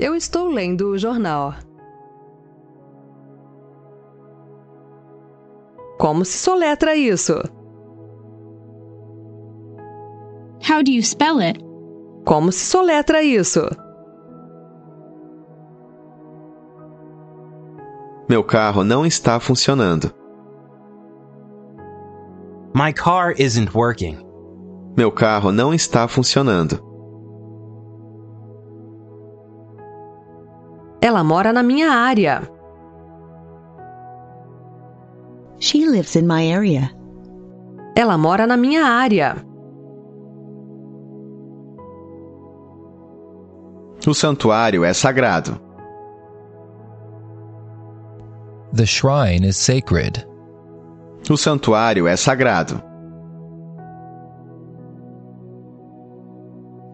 Eu estou lendo o jornal. Como se soletra isso? How do you spell it? Como se soletra isso? Meu carro não está funcionando. My car isn't working. Meu carro não está funcionando. Ela mora na minha área. She lives in my area. Ela mora na minha área. O santuário é sagrado. The shrine is sacred. O santuário é sagrado.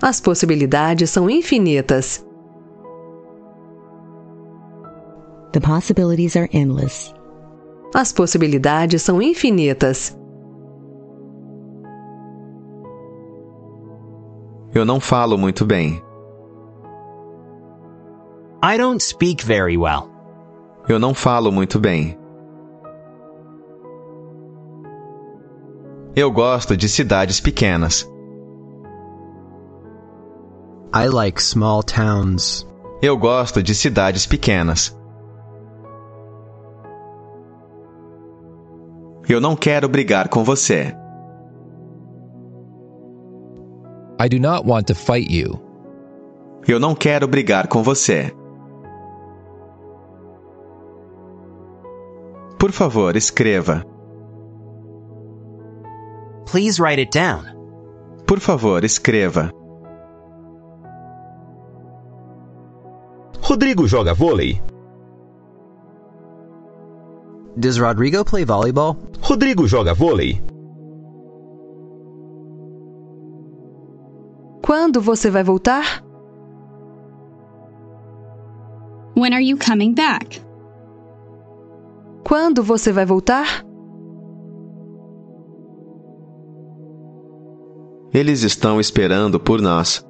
As possibilidades são infinitas. The possibilities are endless. As possibilidades são infinitas. Eu não falo muito bem. I don't speak very well. Eu não falo muito bem. Eu gosto de cidades pequenas. I like small towns. Eu gosto de cidades pequenas. Eu não quero brigar com você. I do not want to fight you. Eu não quero brigar com você. Por favor, escreva. Please write it down. Por favor, escreva. Rodrigo joga vôlei. Does Rodrigo play volleyball? Rodrigo joga vôlei. Quando você vai voltar? When are you coming back? Quando você vai voltar? Eles estão esperando por nós.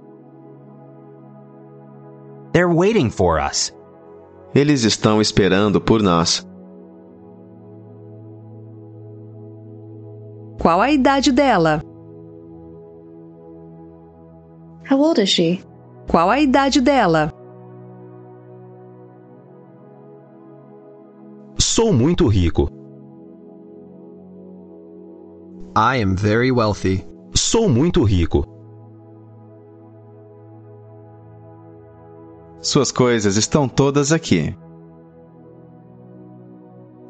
They're waiting for us. Eles estão esperando por nós. Qual a idade dela? How old is she? Qual a idade dela? Sou muito rico. I am very wealthy. Sou muito rico. Suas coisas estão todas aqui.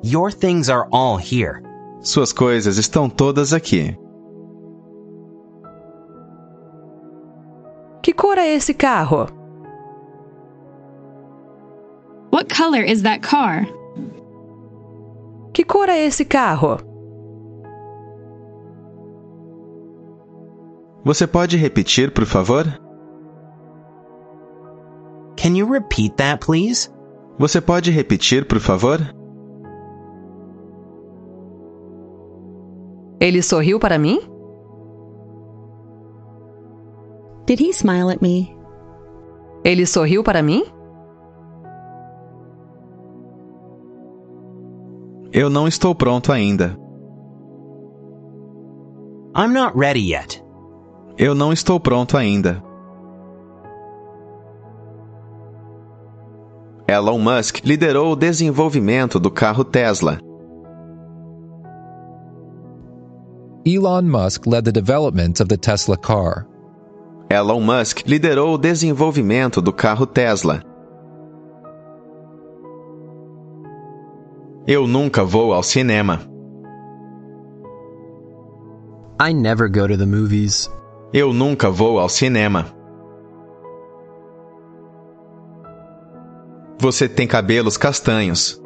Your things are all here. Suas coisas estão todas aqui. Que cor é esse carro? What color is that car? Que cor é esse carro? Você pode repetir, por favor? Can you repeat that, please? Você pode repetir, por favor? Ele sorriu para mim? Did he smile at me? Ele sorriu para mim? Eu não estou pronto ainda. I'm not ready yet. Eu não estou pronto ainda. Elon Musk liderou o desenvolvimento do carro Tesla. Elon Musk led the development of the Tesla car. Elon Musk liderou o desenvolvimento do carro Tesla. Eu nunca vou ao cinema. I never go to the movies. Eu nunca vou ao cinema. Você tem cabelos castanhos.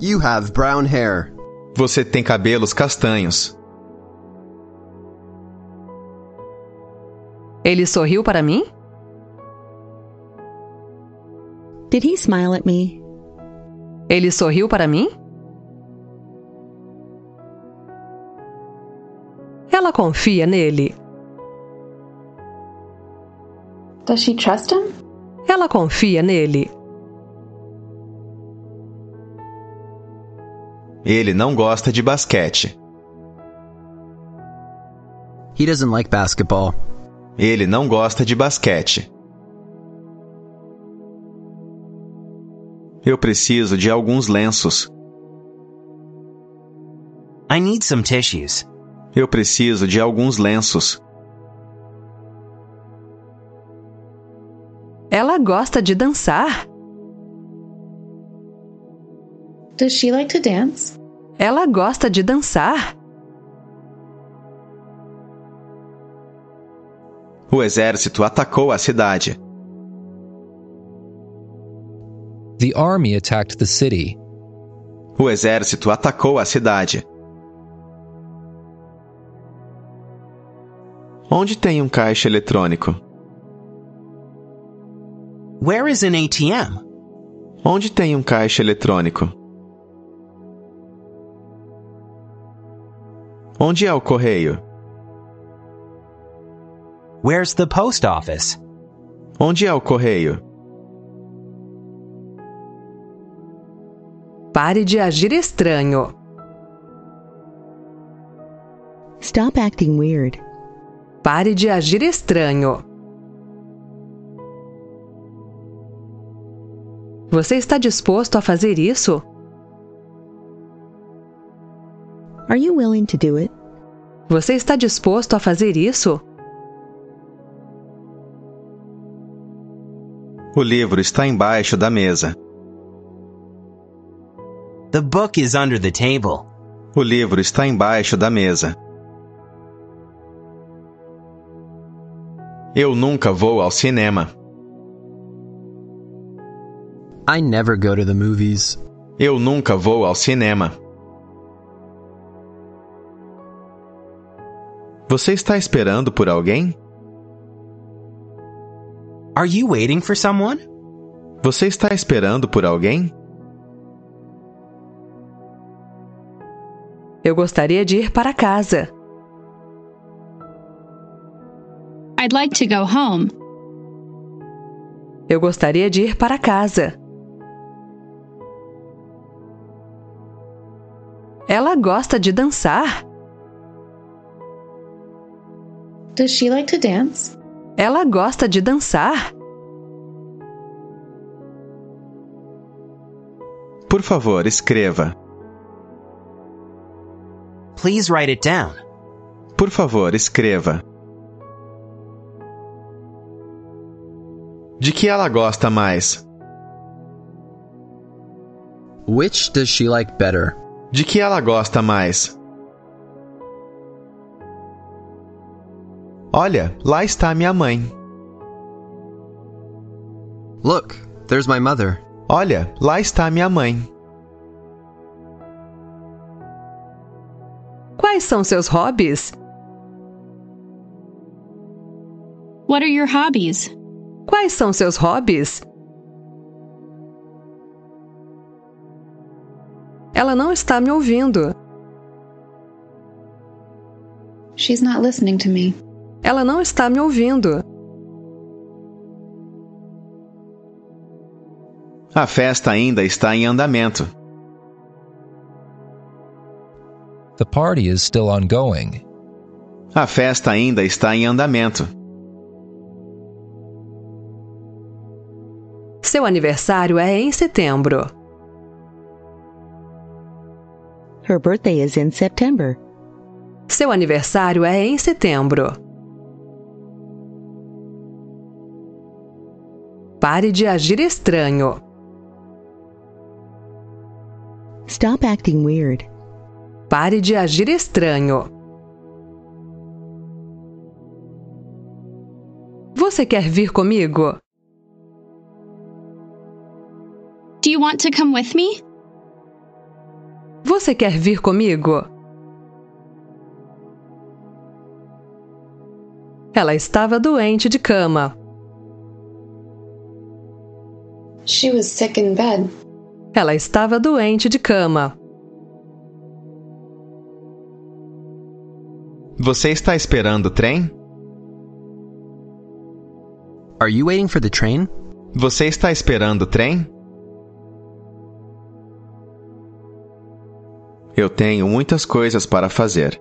You have brown hair. Você tem cabelos castanhos. Ele sorriu para mim? Did he smile at me? Ele sorriu para mim? Ela confia nele. Does she trust him? Ela confia nele. Ele não gosta de basquete. He doesn't like basketball. Ele não gosta de basquete. Eu preciso de alguns lenços. I need some tissues. Eu preciso de alguns lenços. Ela gosta de dançar. Does she like to dance? Ela gosta de dançar. O exército atacou a cidade. The army attacked the city. O exército atacou a cidade. Onde tem um caixa eletrônico? Where is an ATM? Onde tem um caixa eletrônico? Onde é o correio? Where's the post office? Onde é o correio? Pare de agir estranho. Stop acting weird. Pare de agir estranho. Você está disposto a fazer isso? Are you willing to do it? Você está disposto a fazer isso? O livro está embaixo da mesa. The book is under the table. O livro está embaixo da mesa. Eu nunca vou ao cinema. I never go to the movies. Eu nunca vou ao cinema. Você está esperando por alguém? Are you waiting for someone? Você está esperando por alguém? Eu gostaria de ir para casa. I'd like to go home. Eu gostaria de ir para casa. Ela gosta de dançar. Does she like to dance? Ela gosta de dançar. Por favor, escreva. Please write it down. Por favor, escreva. De que ela gosta mais? Which does she like better? De que ela gosta mais? Olha, lá está minha mãe. Look, there's my mother. Olha, lá está minha mãe. Quais são seus hobbies? What are your hobbies? Quais são seus hobbies? Ela não está me ouvindo. She's not listening to me. Ela não está me ouvindo. A festa ainda está em andamento. The party is still ongoing. A festa ainda está em andamento. Seu aniversário é em setembro. Her birthday is in September. Seu aniversário é em setembro. Pare de agir estranho. Stop acting weird. Pare de agir estranho. Você quer vir comigo? Do you want to come with me? Você quer vir comigo? Ela estava doente de cama. She was sick in bed. Ela estava doente de cama. Você está esperando o trem? Are you waiting for the train? Você está esperando o trem? Eu tenho muitas coisas para fazer.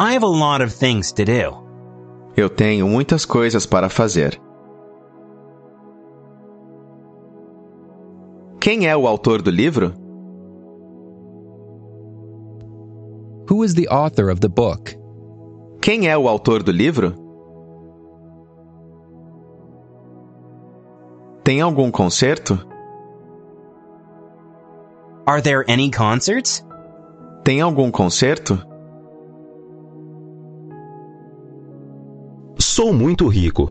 I have a lot of things to do. Eu tenho muitas coisas para fazer. Quem é o autor do livro? Who is the author of the book? Quem é o autor do livro? Tem algum concerto? Are there any concerts? Tem algum concerto? Sou muito rico.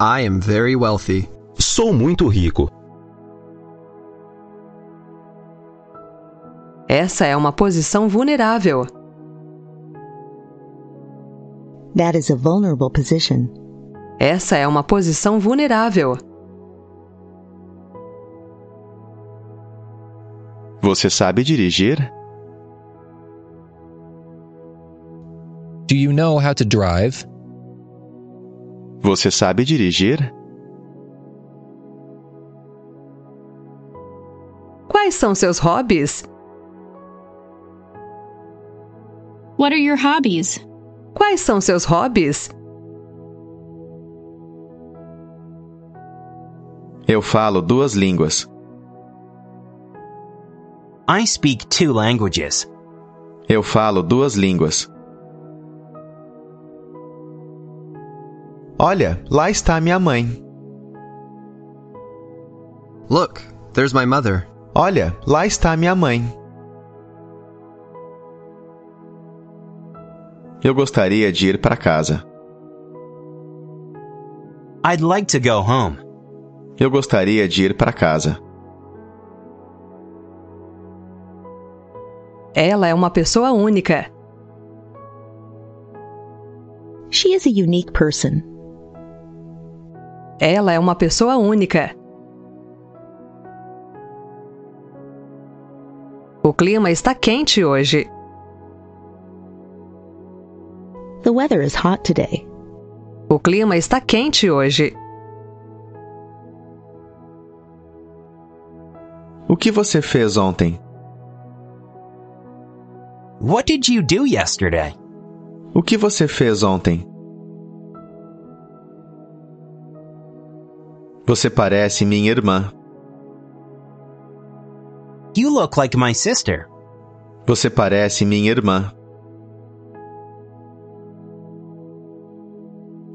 I am very wealthy. Sou muito rico. Essa é uma posição vulnerável. That is a vulnerable position. Essa é uma posição vulnerável. Você sabe dirigir? Do you know how to drive? Você sabe dirigir? Quais são seus hobbies? What are your hobbies? Quais são seus hobbies? Eu falo duas línguas. I speak two languages. Eu falo duas línguas. Olha, lá está minha mãe. Look, there's my mother. Olha, lá está minha mãe. Eu gostaria de ir para casa. I'd like to go home. Eu gostaria de ir para casa. Ela é uma pessoa única. She is a unique person. Ela é uma pessoa única. O clima está quente hoje. The weather is hot today. O clima está quente hoje. O que você fez ontem? What did you do yesterday? O que você fez ontem? Você parece minha irmã. You look like my sister. Você parece minha irmã.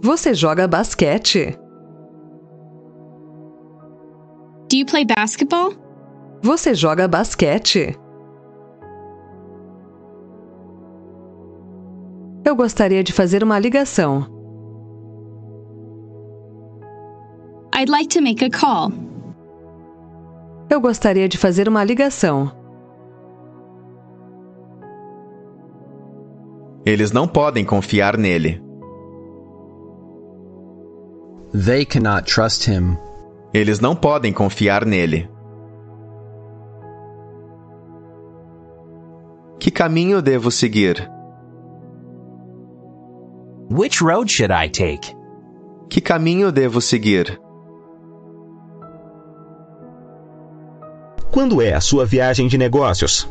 Você joga basquete? Do you play basketball? Você joga basquete? Eu gostaria de fazer uma ligação. I'd like to make a call. Eu gostaria de fazer uma ligação. Eles não podem confiar nele. They cannot trust him. Eles não podem confiar nele. Que caminho devo seguir? Which road should I take? Que caminho devo seguir? Quando é a sua viagem de negócios?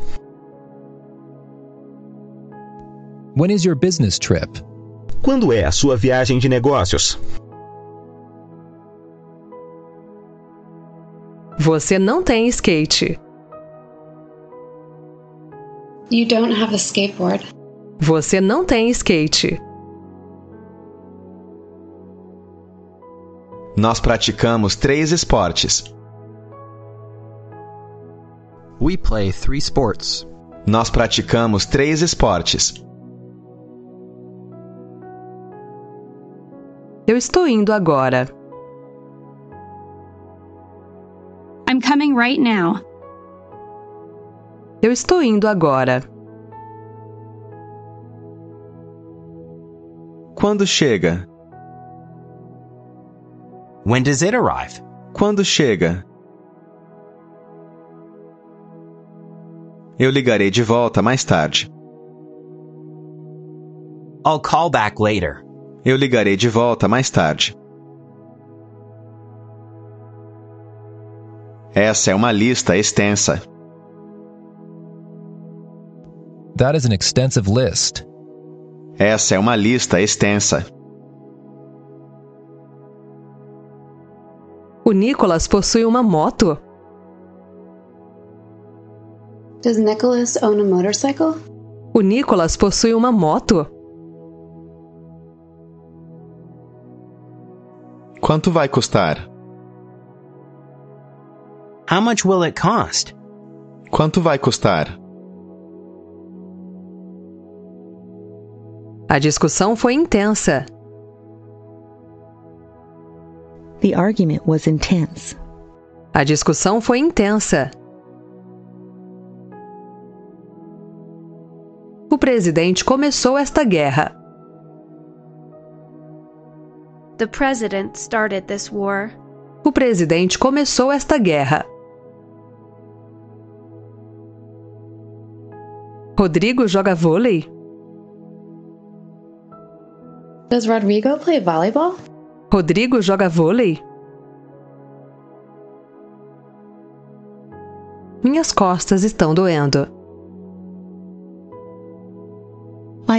When is your business trip? Quando é a sua viagem de negócios? Você não tem skate. You don't have a skateboard. Você não tem skate. Nós praticamos três esportes. We play three sports. Nós praticamos três esportes. Eu estou indo agora. I'm coming right now. Eu estou indo agora. Quando chega? When does it arrive? Quando chega? Eu ligarei de volta mais tarde. I'll call back later. Eu ligarei de volta mais tarde. Essa é uma lista extensa. That is an extensive list. Essa é uma lista extensa. O Nicholas possui uma moto. Does Nicholas own a motorcycle? O Nicholas possui uma moto. Quanto vai custar? How much will it cost? Quanto vai custar? A discussão foi intensa. The argument was intense. A discussão foi intensa. Presidente começou esta guerra. The president started this war. O presidente começou esta guerra. Rodrigo joga vôlei? Does Rodrigo play volleyball? Rodrigo joga vôlei? Minhas costas estão doendo.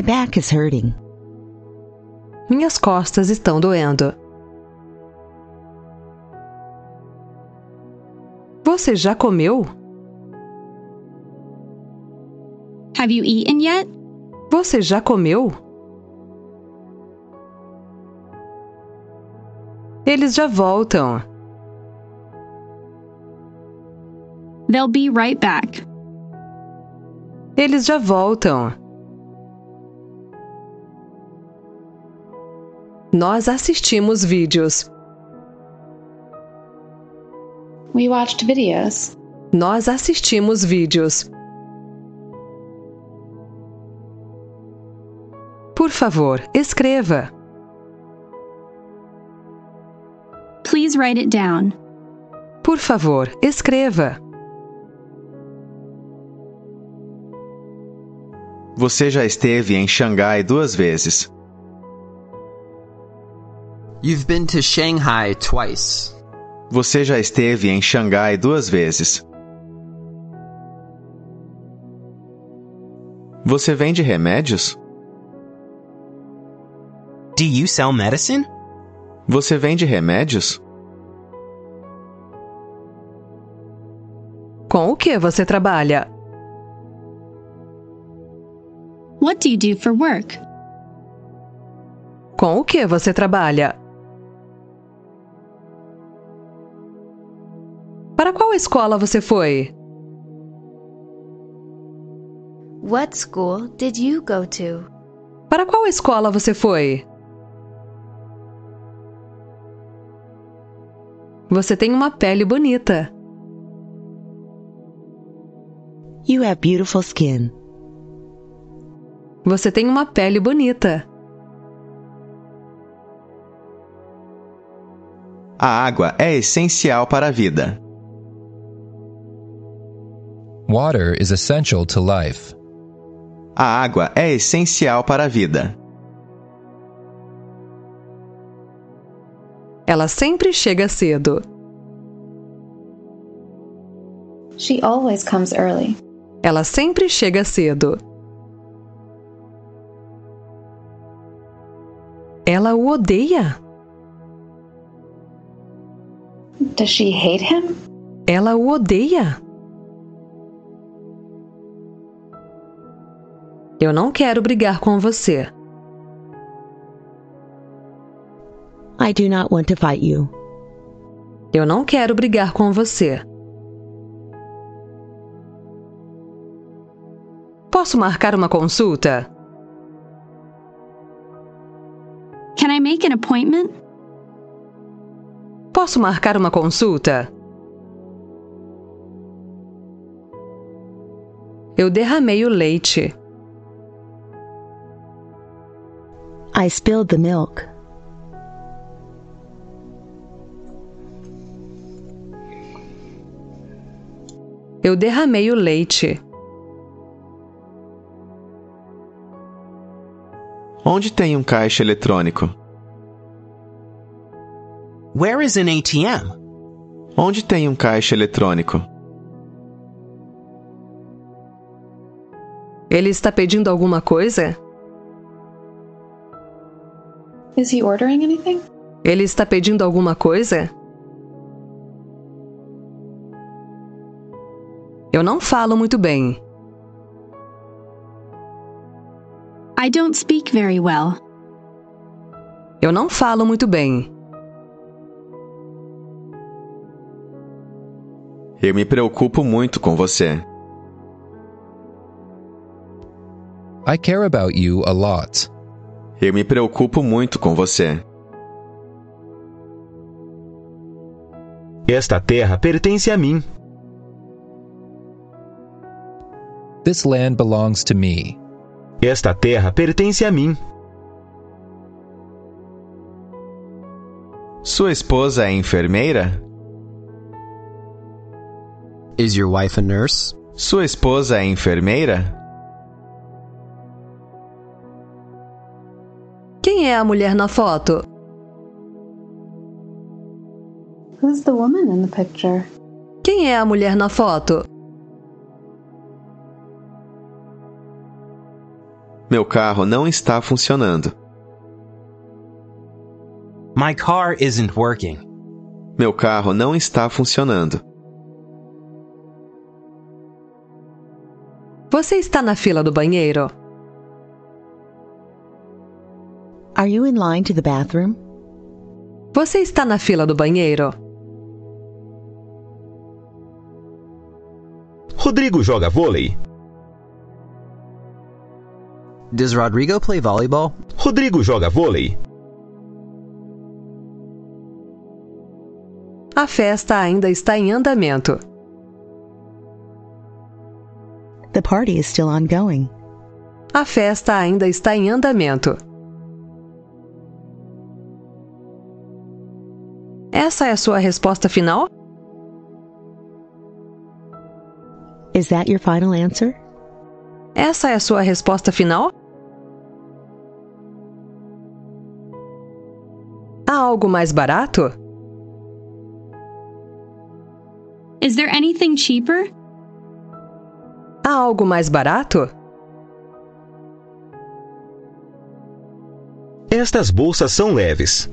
My back is hurting. Minhas costas estão doendo. Você já comeu? Have you eaten yet? Você já comeu? Eles já voltam. They'll be right back. Eles já voltam. Nós assistimos vídeos. We watched videos. Nós assistimos vídeos. Por favor, escreva. Please write it down. Por favor, escreva. Você já esteve em Xangai duas vezes. You've been to Shanghai twice. Você já esteve em Xangai duas vezes. Você vende remédios? Do you sell medicine? Você vende remédios? Com o que você trabalha? What do you do for work? Com o que você trabalha? Qual escola você foi? What school did you go to? Para qual escola você foi? Você tem uma pele bonita. You have beautiful skin. Você tem uma pele bonita. A água é essencial para a vida. Water is essential to life. A água é essencial para a vida. Ela sempre chega cedo. She always comes early. Ela sempre chega cedo. Ela o odeia. Does she hate him? Ela o odeia. Eu não quero brigar com você. I do not want to fight you. Eu não quero brigar com você. Posso marcar uma consulta? Can I make an appointment? Posso marcar uma consulta? Eu derramei o leite. I spilled the milk. Eu derramei o leite. Onde tem um caixa eletrônico? Where is an ATM? Onde tem um caixa eletrônico? Ele está pedindo alguma coisa? Is he ordering anything? Ele está pedindo alguma coisa? Eu não falo muito bem. I don't speak very well. Eu não falo muito bem. Eu me preocupo muito com você. I care about you a lot. Eu me preocupo muito com você. Esta terra pertence a mim. This land belongs to me. Esta terra pertence a mim. Sua esposa é enfermeira? Is your wife a nurse? Sua esposa é enfermeira? É a mulher na foto? Who's the woman in the picture? Quem é a mulher na foto? Meu carro não está funcionando. My car isn't working. Meu carro não está funcionando. Você está na fila do banheiro? Are you in line to the bathroom? Você está na fila do banheiro? Rodrigo joga vôlei. Does Rodrigo play volleyball? Rodrigo joga vôlei. A festa ainda está em andamento. The party is still ongoing. A festa ainda está em andamento. Essa é a sua resposta final? Is that your final answer? Essa é a sua resposta final? Há algo mais barato? Is there anything cheaper? Há algo mais barato? Estas bolsas são leves.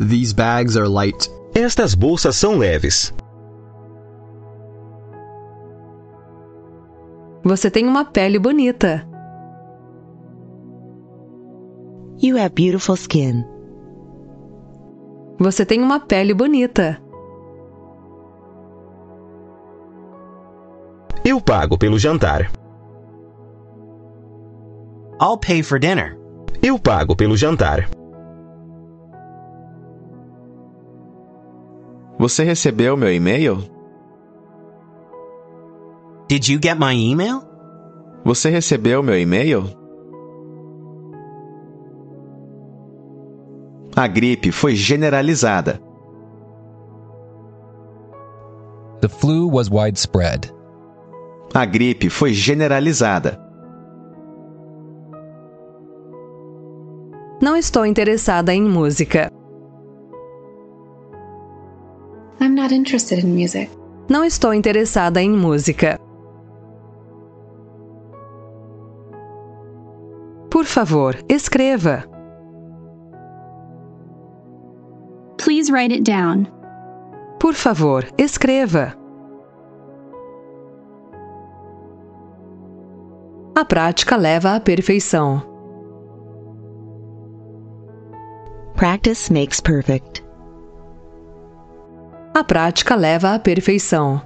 These bags are light. Estas bolsas são leves. Você tem uma pele bonita. You have beautiful skin. Você tem uma pele bonita. Eu pago pelo jantar. I'll pay for dinner. Eu pago pelo jantar. Você recebeu meu e-mail? Did you get my email? Você recebeu meu e-mail? A gripe foi generalizada. The flu was widespread. A gripe foi generalizada. Não estou interessada em música. Not interested in music. Não estou interessada em música. Por favor, escreva. Please write it down. Por favor, escreva. A prática leva à perfeição. Practice makes perfect. A prática leva à perfeição.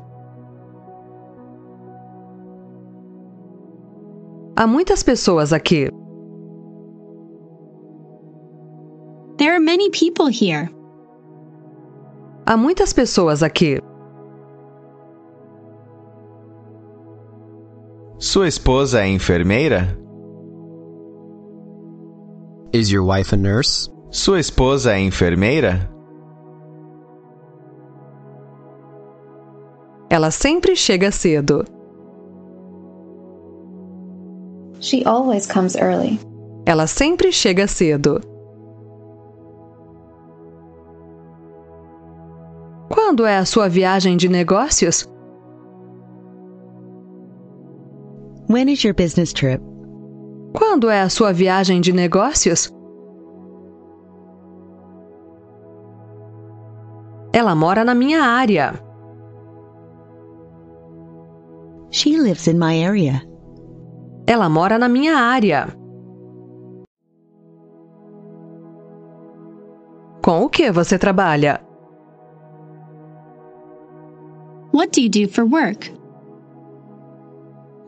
Há muitas pessoas aqui. There are many people here. Há muitas pessoas aqui. Sua esposa é enfermeira? Is your wife a nurse? Sua esposa é enfermeira? Ela sempre chega cedo. She always comes early. Ela sempre chega cedo. Quando é a sua viagem de negócios? When is your business trip? Quando é a sua viagem de negócios? Ela mora na minha área. She lives in my area. Ela mora na minha área. Com o que você trabalha? What do you do for work?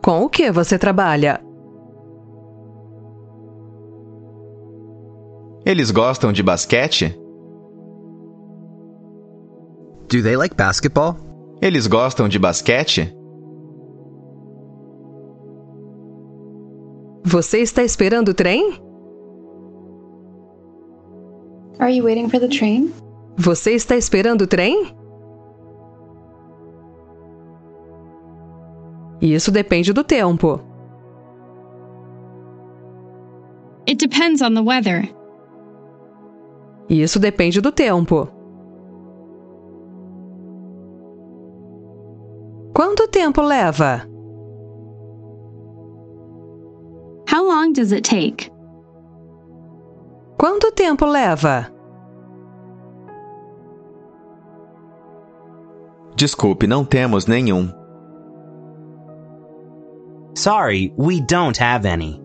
Com o que você trabalha? Eles gostam de basquete? Do they like basketball? Eles gostam de basquete? Você está esperando o trem? Are you waiting for the train? Você está esperando o trem? Isso depende do tempo. It depends on the weather. Isso depende do tempo. Quanto tempo leva? Does it take? Quanto tempo leva? Desculpe, não temos nenhum. Sorry, we don't have any.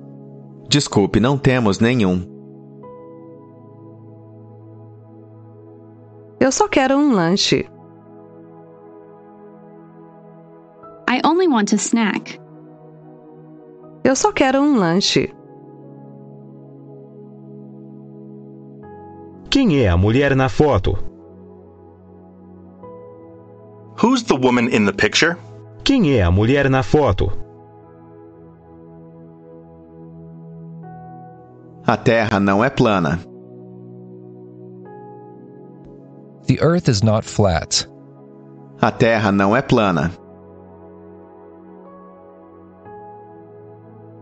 Desculpe, não temos nenhum. Eu só quero um lanche. I only want a snack. Eu só quero um lanche. Quem é a mulher na foto? Who's the woman in the picture? Quem é a mulher na foto? A Terra não é plana. The earth is not flat. A Terra não é plana.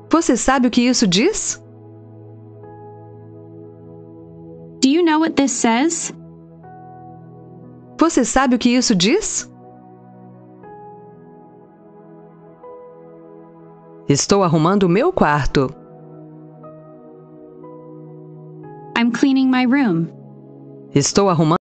Você sabe o que isso diz? Know what this says? Você sabe o que isso diz? Estou arrumando o meu quarto. I'm cleaning my room. Estou arrumando